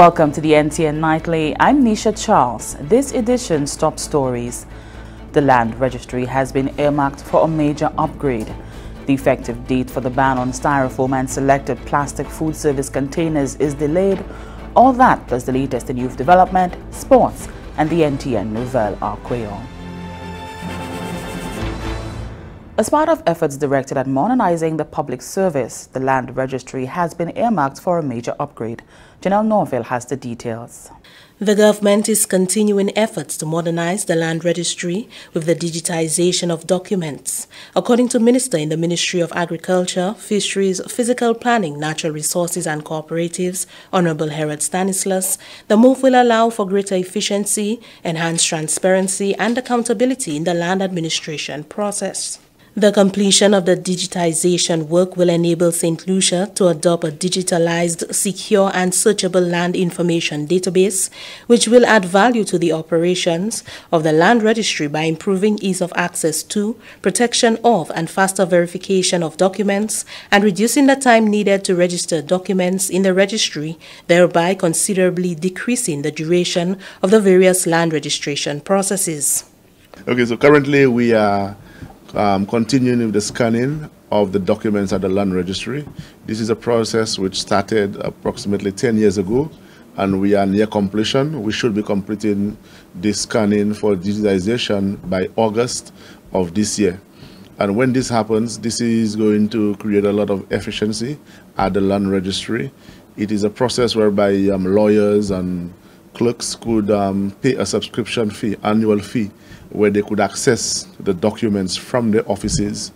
Welcome to the NTN Nightly. I'm Nisha Charles. This edition's top stories. The land registry has been earmarked for a major upgrade. The effective date for the ban on styrofoam and selected plastic food service containers is delayed. All that plus the latest in youth development, sports, and the NTN Nouvelle en Kweyol. As part of efforts directed at modernizing the public service, the land registry has been earmarked for a major upgrade. Janelle Norville has the details. The government is continuing efforts to modernize the land registry with the digitization of documents. According to Minister in the Ministry of Agriculture, Fisheries, Physical Planning, Natural Resources and Cooperatives, Honorable Herod Stanislas, the move will allow for greater efficiency, enhanced transparency and accountability in the land administration process. The completion of the digitization work will enable St. Lucia to adopt a digitalized, secure and searchable land information database, which will add value to the operations of the land registry by improving ease of access to, protection of and faster verification of documents and reducing the time needed to register documents in the registry, thereby considerably decreasing the duration of the various land registration processes. Okay, so currently we are um, continuing with the scanning of the documents at the land registry. This is a process which started approximately 10 years ago and we are near completion. We should be completing this scanning for digitization by August of this year. And when this happens, this is going to create a lot of efficiency at the land registry. It is a process whereby um, lawyers and clerks could um, pay a subscription fee, annual fee, where they could access the documents from the offices.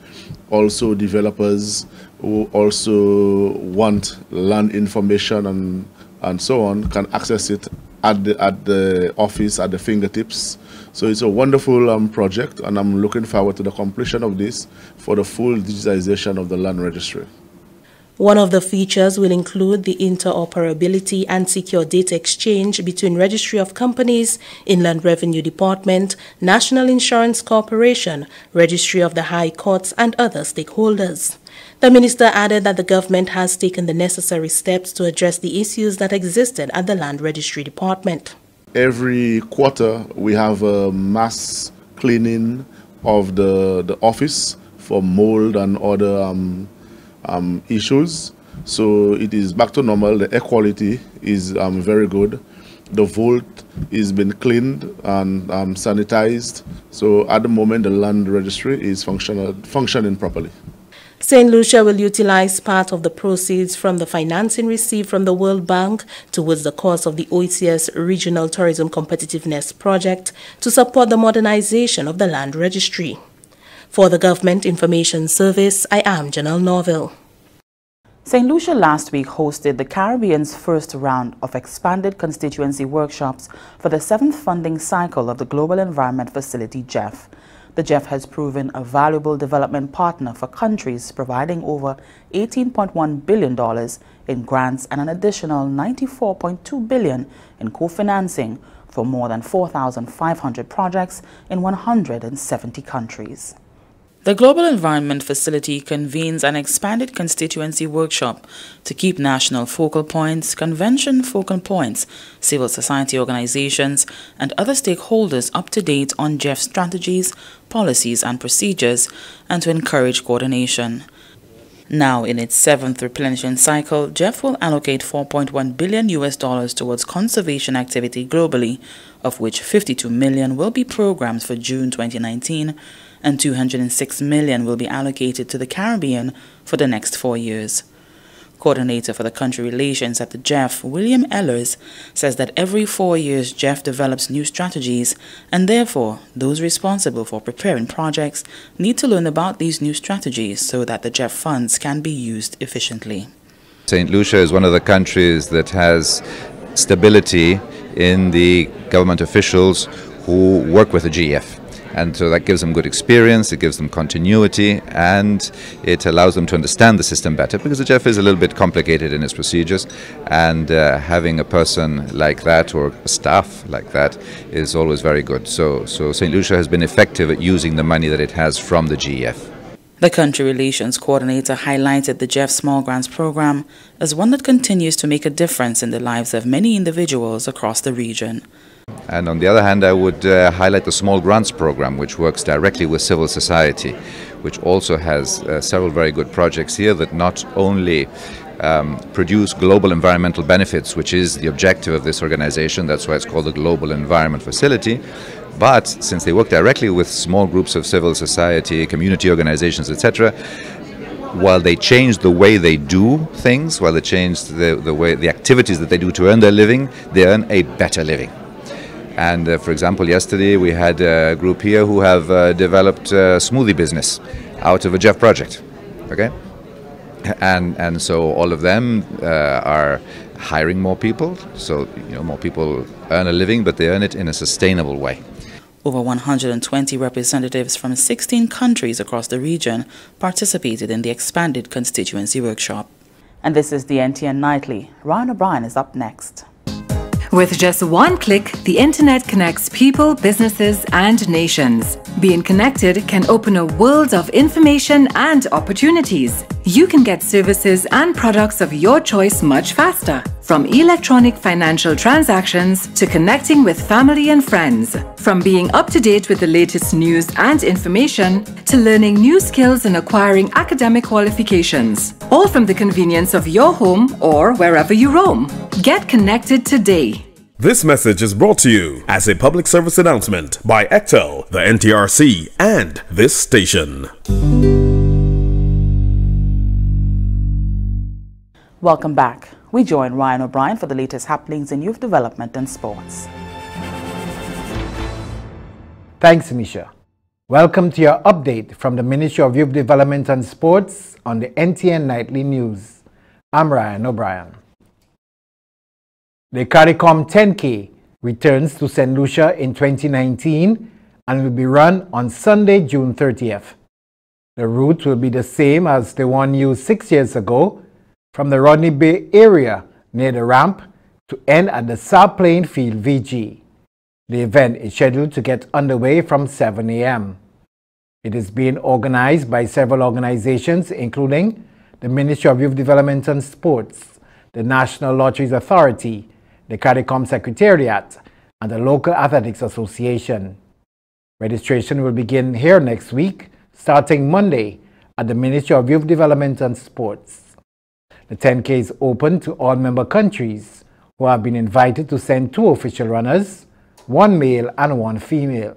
Also, developers who also want land information and, and so on can access it at the, at the office at the fingertips. So it's a wonderful um, project, and I'm looking forward to the completion of this for the full digitization of the land registry. One of the features will include the interoperability and secure data exchange between Registry of Companies, Inland Revenue Department, National Insurance Corporation, Registry of the High Courts, and other stakeholders. The minister added that the government has taken the necessary steps to address the issues that existed at the Land Registry Department. Every quarter, we have a mass cleaning of the, the office for mold and other um, um, issues. So it is back to normal. The air quality is um, very good. The vault is been cleaned and um, sanitized. So at the moment, the land registry is functional, functioning properly. St. Lucia will utilize part of the proceeds from the financing received from the World Bank towards the cost of the OECS Regional Tourism Competitiveness Project to support the modernization of the land registry. For the Government Information Service, I am Janelle Norville. St. Lucia last week hosted the Caribbean's first round of expanded constituency workshops for the seventh funding cycle of the Global Environment Facility, GEF. The GEF has proven a valuable development partner for countries providing over $18.1 billion in grants and an additional 94.2 billion in co-financing for more than 4,500 projects in 170 countries. The Global Environment Facility convenes an expanded constituency workshop to keep national focal points, convention focal points, civil society organizations, and other stakeholders up to date on GEF strategies, policies, and procedures, and to encourage coordination. Now, in its seventh replenishing cycle, GEF will allocate 4.1 billion US dollars towards conservation activity globally, of which 52 million will be programs for June 2019 and 206 million will be allocated to the Caribbean for the next four years. Coordinator for the country relations at the GEF, William Ehlers, says that every four years GEF develops new strategies, and therefore those responsible for preparing projects need to learn about these new strategies so that the GEF funds can be used efficiently. St. Lucia is one of the countries that has stability in the government officials who work with the GEF and so that gives them good experience, it gives them continuity, and it allows them to understand the system better because the GEF is a little bit complicated in its procedures, and uh, having a person like that or staff like that is always very good. So, so St. Lucia has been effective at using the money that it has from the GEF. The Country Relations Coordinator highlighted the GEF Small Grants Program as one that continues to make a difference in the lives of many individuals across the region. And on the other hand, I would uh, highlight the Small Grants Program, which works directly with civil society, which also has uh, several very good projects here that not only um, produce global environmental benefits, which is the objective of this organization, that's why it's called the Global Environment Facility, but since they work directly with small groups of civil society, community organizations, etc., while they change the way they do things, while they change the, the way the activities that they do to earn their living, they earn a better living. And uh, for example, yesterday we had a group here who have uh, developed a smoothie business out of a GEF project. Okay, and and so all of them uh, are hiring more people. So you know more people earn a living, but they earn it in a sustainable way. Over 120 representatives from 16 countries across the region participated in the expanded constituency workshop. And this is the NTN Nightly. Ryan O'Brien is up next. With just one click, the internet connects people, businesses, and nations. Being connected can open a world of information and opportunities. You can get services and products of your choice much faster. From electronic financial transactions to connecting with family and friends. From being up to date with the latest news and information to learning new skills and acquiring academic qualifications. All from the convenience of your home or wherever you roam. Get connected today. This message is brought to you as a public service announcement by Ectel, the NTRC, and this station. Welcome back. We join Ryan O'Brien for the latest happenings in youth development and sports. Thanks, Nisha. Welcome to your update from the Ministry of Youth Development and Sports on the NTN Nightly News. I'm Ryan O'Brien. The CARICOM 10K returns to St. Lucia in 2019 and will be run on Sunday, June 30th. The route will be the same as the one used six years ago from the Rodney Bay area near the ramp to end at the South Playing Field Vigie. The event is scheduled to get underway from 7 a.m. It is being organized by several organizations including the Ministry of Youth Development and Sports, the National Lotteries Authority, the CARICOM Secretariat, and the local Athletics Association. Registration will begin here next week, starting Monday at the Ministry of Youth Development and Sports. The 10K is open to all member countries who have been invited to send two official runners, one male and one female.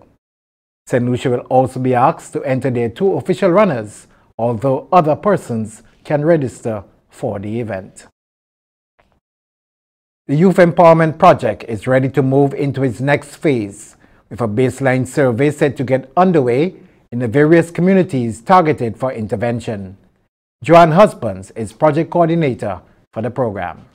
St. Lucia will also be asked to enter their two official runners, although other persons can register for the event. The Youth Empowerment Project is ready to move into its next phase, with a baseline survey set to get underway in the various communities targeted for intervention. Joanne Husbands is project coordinator for the program.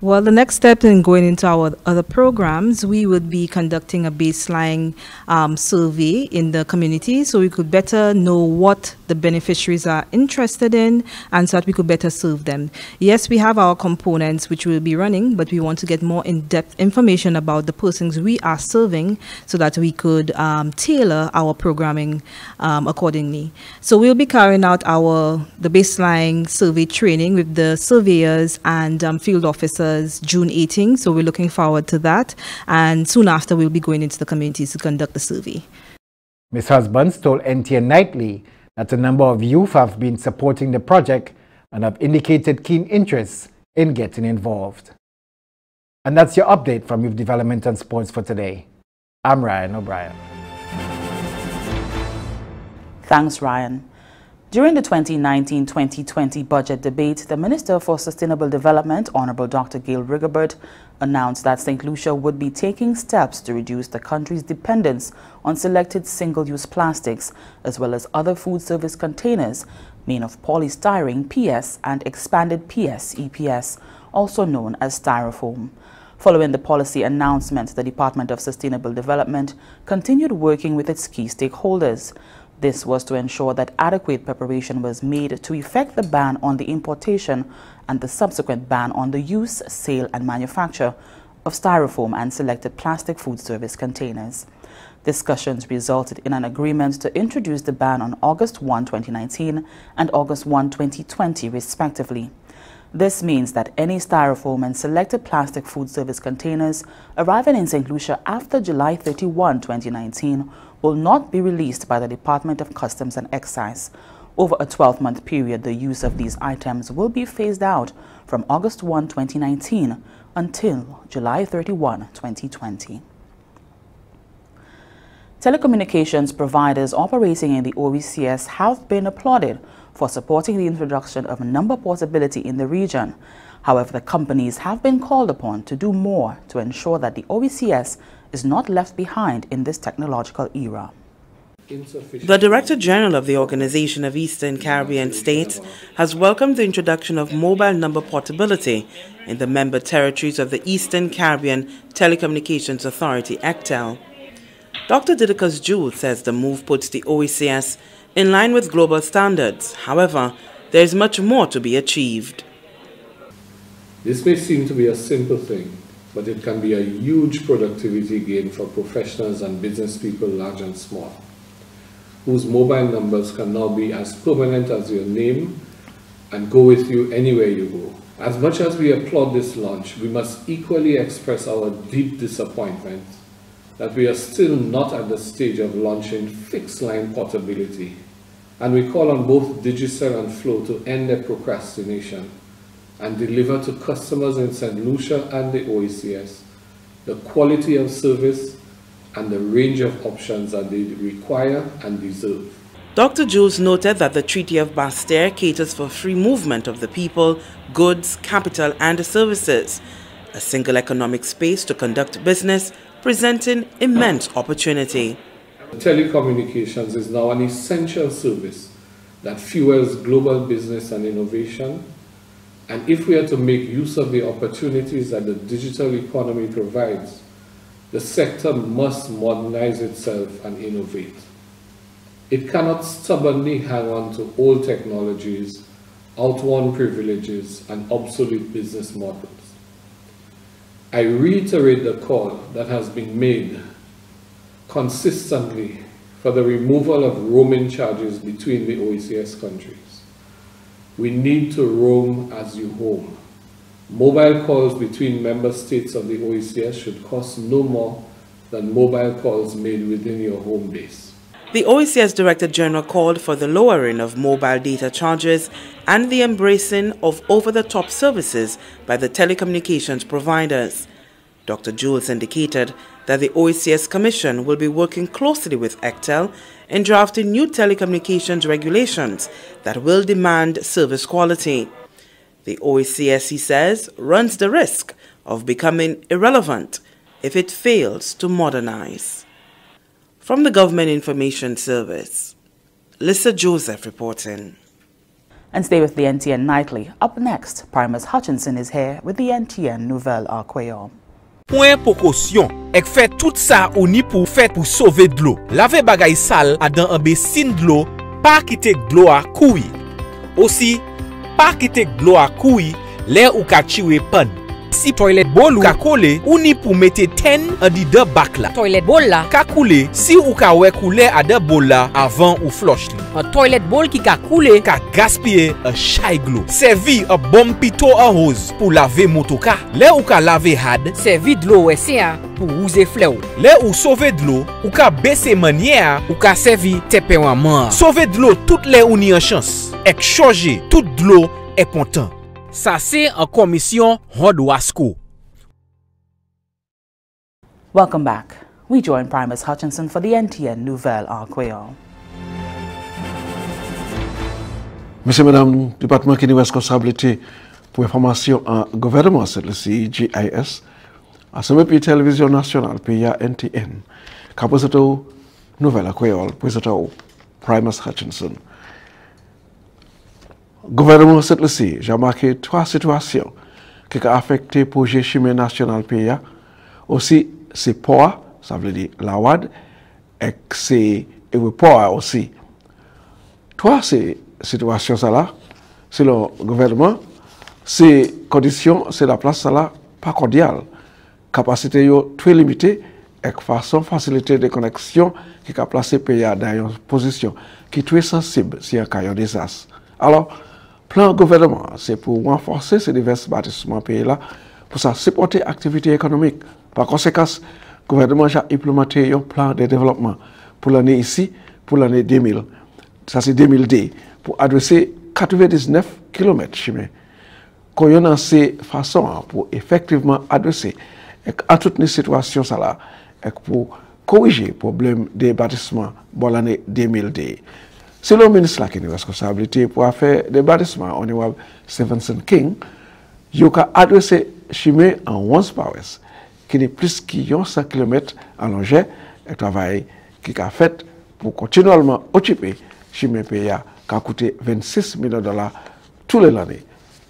Well, the next step in going into our other programs, we would be conducting a baseline um, survey in the community so we could better know what the beneficiaries are interested in and so that we could better serve them. Yes, we have our components which we'll be running, but we want to get more in-depth information about the persons we are serving so that we could um, tailor our programming um, accordingly. So we'll be carrying out our the baseline survey training with the surveyors and um, field officers June 18. So we're looking forward to that. And soon after, we'll be going into the communities to conduct the survey. Ms. Husbands told NTN Nightly that a number of youth have been supporting the project and have indicated keen interest in getting involved. And that's your update from Youth Development and Sports for today. I'm Ryan O'Brien. Thanks, Ryan. During the 2019-2020 budget debate, the Minister for Sustainable Development, Honorable Dr. Gale Rigobert, announced that St. Lucia would be taking steps to reduce the country's dependence on selected single-use plastics, as well as other food service containers made of polystyrene PS and expanded PS EPS, also known as styrofoam. Following the policy announcement, the Department of Sustainable Development continued working with its key stakeholders. This was to ensure that adequate preparation was made to effect the ban on the importation and the subsequent ban on the use, sale and manufacture of styrofoam and selected plastic food service containers. Discussions resulted in an agreement to introduce the ban on August 1, 2019 and August 1, 2020, respectively. This means that any styrofoam and selected plastic food service containers arriving in St. Lucia after July 31, 2019 will not be released by the Department of Customs and Excise. Over a 12-month period, the use of these items will be phased out from August 1, 2019 until July 31, 2020. Telecommunications providers operating in the OECS have been applauded for supporting the introduction of number portability in the region. However, the companies have been called upon to do more to ensure that the OECS is not left behind in this technological era. The Director General of the Organization of Eastern Caribbean States has welcomed the introduction of mobile number portability in the member territories of the Eastern Caribbean Telecommunications Authority, ECTEL. Dr. Didacus Jules says the move puts the OECS in line with global standards. However, there is much more to be achieved. This may seem to be a simple thing, but it can be a huge productivity gain for professionals and business people large and small, whose mobile numbers can now be as permanent as your name and go with you anywhere you go. As much as we applaud this launch, we must equally express our deep disappointment that we are still not at the stage of launching fixed line portability, and we call on both Digicel and Flow to end their procrastination and deliver to customers in St. Lucia and the OECS the quality of service and the range of options that they require and deserve. Dr. Jules noted that the Treaty of Basse-Terre caters for free movement of the people, goods, capital, and services, a single economic space to conduct business presenting immense opportunity. Telecommunications is now an essential service that fuels global business and innovation. And if we are to make use of the opportunities that the digital economy provides, the sector must modernize itself and innovate. It cannot stubbornly hang on to old technologies, outworn privileges, and obsolete business models. I reiterate the call that has been made consistently for the removal of roaming charges between the OECS countries. We need to roam as you home. Mobile calls between member states of the OECS should cost no more than mobile calls made within your home base. The OECS Director General called for the lowering of mobile data charges and the embracing of over-the-top services by the telecommunications providers. Dr. Jules indicated that the OECS Commission will be working closely with ECTEL in drafting new telecommunications regulations that will demand service quality. The OECS, he says, runs the risk of becoming irrelevant if it fails to modernize. From the Government Information Service, Lisa Joseph reporting. And stay with the NTN Nightly. Up next, Primus Hutchinson is here with the NTN Nouvelle en Kweyol. pwen pokosyon. Ek fè tout sa ou ni pou fè pou sove dlo. Lave bagay sal adan anbe sin dlo, pa kite dlo a koui. Osi, pa kite dlo a koui, lè ou ka chiwe pan. si toilet bol ou ka kole, ou ni pou mette ten an di de bak la. Toilet bol la ka koule si ou ka we koule a de bol la avan ou floch li. An toilet bol ki ka koule ka gaspye a chay glo. Servi a bom pito a hoz pou lave motoka. Le ou ka lave had, servi dlo we se a pou ouze fle ou. Le ou sove dlo, ou ka bese manye a, ou ka servi tepe waman. Sove dlo tout le ou ni an chans. Ek choje tout dlo e pontan. Sa se an komisyon Rod Wasko. Welcome back. We join Primus Hutchinson for the NTN Nouvelle en Creole. Mese menam nou, Depatman ki ni responsablite pou informasyon an governement sel si GIS, aseme pi Televizyon Nasyonal pi ya NTN, ka prezento Nouvel Akweol, prezento Primus Hutchinson. Gouvernement set lesi, jan make 3 situasyon ki ka afekte proje chimè nasyonal PIA. Osi, se POA, sa vle di lawad, ek se ewe POA osi. 3 se situasyon sa la, se lon gouvernement, se kondisyon, se la plas sa la pa kondyal. Kapasite yo twe limite, ek fason fasilite de koneksyon ki ka plase PIA dan yon posisyon ki twe sensib si yon kayon desas. Alors, plan gouvernement, c'est pour renforcer ces divers bâtissements pays-là, pour ça supporter l'activité économique. Par conséquent, le gouvernement a implémenté un plan de développement pour l'année ici, pour l'année 2000. Ça, c'est 2002, pour adresser 99 km chemin. Quand on a ces façons pour effectivement adresser à toutes les situations, ça là, pour corriger le problème des bâtissements pour l'année 2002. Se Selon menis la ki ni reskonsabilite pou afe de debatisman, oni e wab Stevenson King, yo ka adwese chime an wans pawes, ki ni plis ki yon 100 km alonje lonje, e travay ki ka fet pou kontinualman otipe chime pe ya ka koute 26 milyon dola tou le lane.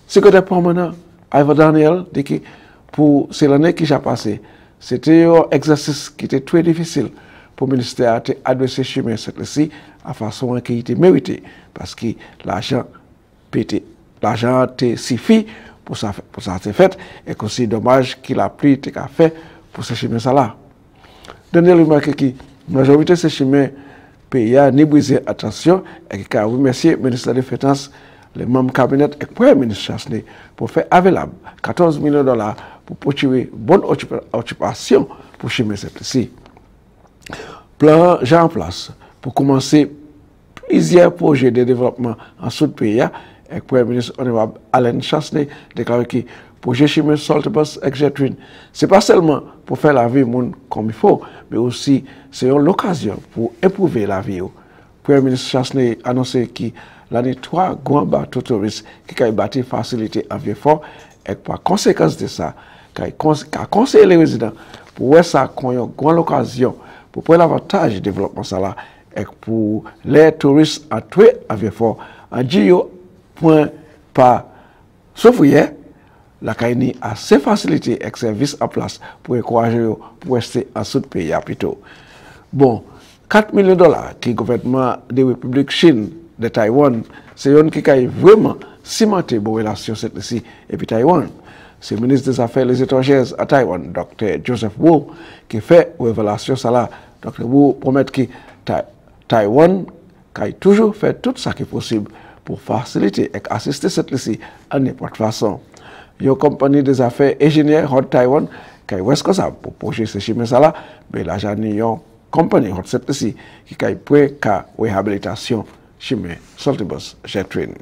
Sekretè permanent Ivo Daniel di ki pou se lane ki ja pase, se te yo eksersis ki te twe difisil, pour le ministère adresser chemin cette à façon qui était mérité parce que l'argent pété l'argent suffit pour ça pour ça c'est fait et que c'est dommage qu'il a pris été fait pour ce chemin ça là dernière remarque qui majorité ce chemin pays ni brisé attention et que remercier le ministère des finances le membres cabinet et premier ministre Chassenet pour faire available 14 millions de dollars pour poursuivre bonne occupation pour chemin cette Plan jan en plas pou komanse plizye proje de devlopman an sou l'peya ek pou e menis onewab Alen Chasney deklare ki proje chime Saltibus ek jetwin. Se pa selman pou fe la vi moun kom ifo, me osi se yon l'okasyon pou epouve la vi yo. Premier Ministre Chasney anonsè ki lani 3 gwan ba totoris ki kay bati fasilite avye fon ek pa konsekans de sa, kay konseye le rezidant pou wè sa kon yon gwan l'okasyon pou pou l'avantaj devlopman sa la ek pou le turist atwe avye fo an di yo pwen pa soufouye la kay ni ase fasilite ek servis a plas pou ekwaje yo pou weste an sout peyi apito. Bon, 4 milyon dolar ki gouvernement de Republik Chin de Taiwan se yon ki kay vreman simante bo relasyon set setnesi epi Taiwan. Se Ministre des Affaires les Étrangères a Taiwan, Dr. Joseph Wu, ki fè revelasyon sa la. Dr. Wu promet ki Taiwan kay toujou fè tout sa ki posib pou fasilite ek asiste set lisi an nepot fason. Yo kompani des Affaires Ingenier Hot Taiwan kay wes kosab pou poche se chime sa la, be la jani yon kompani hot set lisi ki kay pwe ka rehabilitasyon chime Saltibus Jetwin.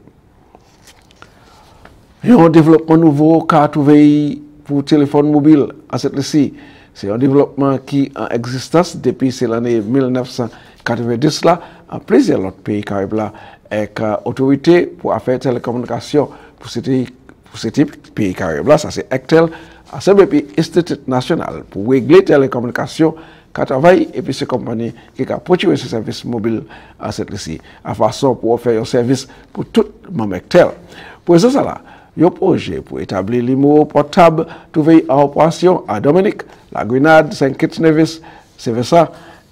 yon devlopman nouvo ka touvey pou telefon mobil aset lesi. Se yon devlopman ki an eksistans depi se l ane 1990 la, an plezir lot peyi karib la ek otorite pou afer telekomunikasyon pou se tip peyi karib la, sa se ek tel asen bepi estetit nasyonal pou wegle telekomunikasyon ka travay epi se kompani ki ka potiwe se servis mobil aset lesi. A fason pou ofer yon servis pou tout mamek tel. Pou e se sa la, yo proje pou etabli limo potab touvey an operasyon a Dominik, la Grenade, Saint-Kitts-Nevis, Sevesa,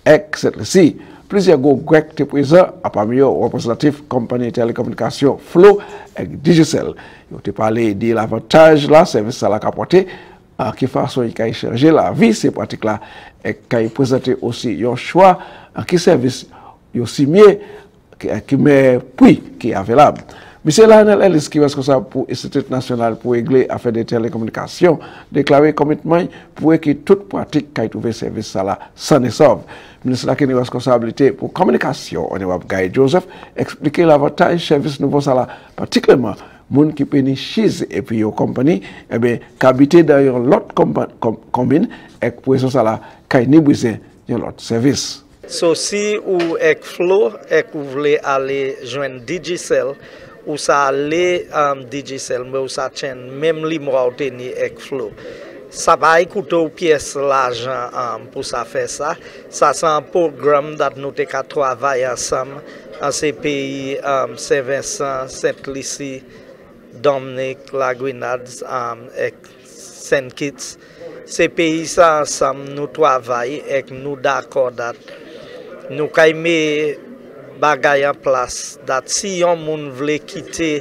ek setlesi. Plizye go gwek te prezant apam yo representatif kompany telekomunikasyon Flo ek Digicel. Yo te pale di l'avantaj la servis sa la kapote a ki fason yi kay chanje la vi se pratik la ek kay yi prezante osi yon chwa a ki servis yon simye ki me pwi ki avelab. Monsieur Lionel Ellis, qui est responsable pour l'Institut national pour régler affaires de télécommunications, déclaré commitment pour que toute pratique qui a trouvé service ça là s'en sauve. Ministre la qui est responsabilité pour communication, on est Guy Joseph, expliquer l'avantage service nouveau ça là, particulièrement moun ki penichize epi yo kompani, ebe, eh kabite dayon lot kombin ek pweso sa la kay ni bwise yon lot servis. So si ou ek flo, ek ou vle ale jwen Digicel, ou sa le um, DJ Selme ou sa chen mem li mwa ou teni ek flow. Sa pa ekoute ou piyes la jan um, pou sa fe sa. Sa san program dat nou te ka travay ansam an se peyi um, Saint Vincent, Saint Lucie, Dominic, La um, ek Saint Kitts. Se peyi sa ansam nou travay ek nou dakor dat. Nou kayme bagay an plas. Dat si yon moun vle kite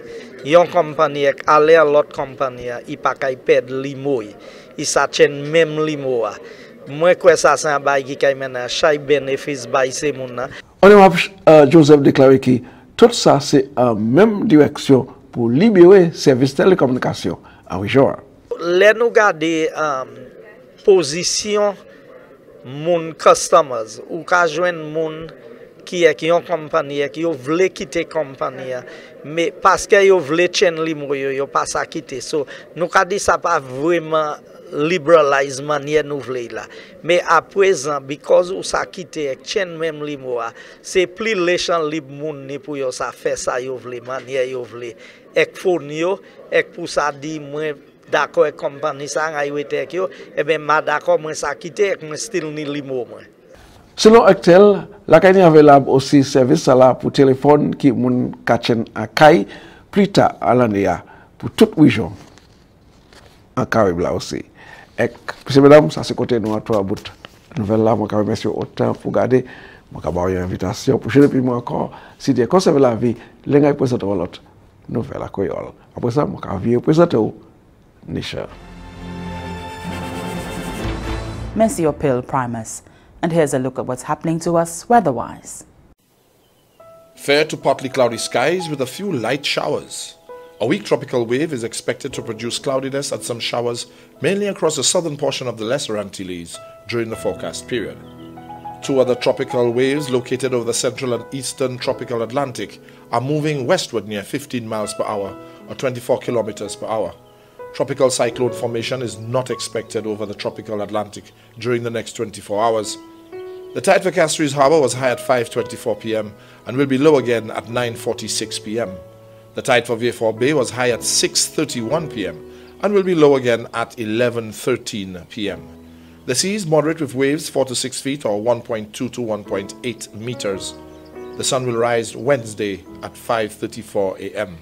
yon kompany ek ale an lot kompany an, i pa kay ped li mouy. I sa chen mem li mou a. Mwen kwe sa san bay ki kay men a chay benefis bay se moun nan. Onem wap, uh, Joseph deklare ki, tout sa se an uh, mem direksyon pou libere servis telekomunikasyon. an ah wijor. Le nou gade euh, um, pozisyon moun customers ou ka jwen moun ki ek yon kompany, ek yo vle kite kompany, me paske yo vle chen li mou yo, yo pas a kite. So nou ka di sa pa liberalize manye nou vle la. Me apwezan, because ou sa kite ek chen menm li mou a, se pli leshan li moun ni pou yo sa fe sa yo vle, manye yo vle. Ek foun yo, ek pou sa di mwen dako ek kompany sa nga yo, sa mwen. Selon Ektel, lakay ni avelab osi servis sa la pou telefon ki moun kachen akay plita alane ya pou tout wijon an karib la osi. Ek, pise medam, sa se kote nou atwa bout nouvel la, mwen ka remesye otan pou gade, mwen ka ba yon invitasyon pou chene pi mwen akor, si diye konseve la vi, lengay prezente walot nouvel akoyol. Apre sa, mwen ka vie prezente ou, nisha. Mersi yo Primus. And here's a look at what's happening to us weather-wise. Fair to partly cloudy skies with a few light showers. A weak tropical wave is expected to produce cloudiness and some showers mainly across the southern portion of the Lesser Antilles during the forecast period. Two other tropical waves located over the central and eastern tropical Atlantic are moving westward near 15 miles per hour or 24 kilometers per hour. Tropical cyclone formation is not expected over the tropical Atlantic during the next 24 hours. The tide for Castries Harbour was high at 5.24 pm and will be low again at 9.46 pm. The tide for Vieux Bay was high at 6.31 pm and will be low again at 11.13 pm. The sea is moderate with waves 4 to 6 feet or 1.2 to 1.8 meters. The sun will rise Wednesday at 5.34 am.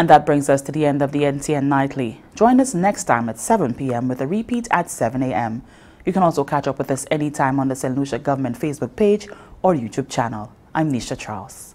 And that brings us to the end of the NTN Nightly. Join us next time at 7 p.m. with a repeat at 7 a.m. You can also catch up with us anytime on the St. Lucia Government Facebook page or YouTube channel. I'm Nisha Charles.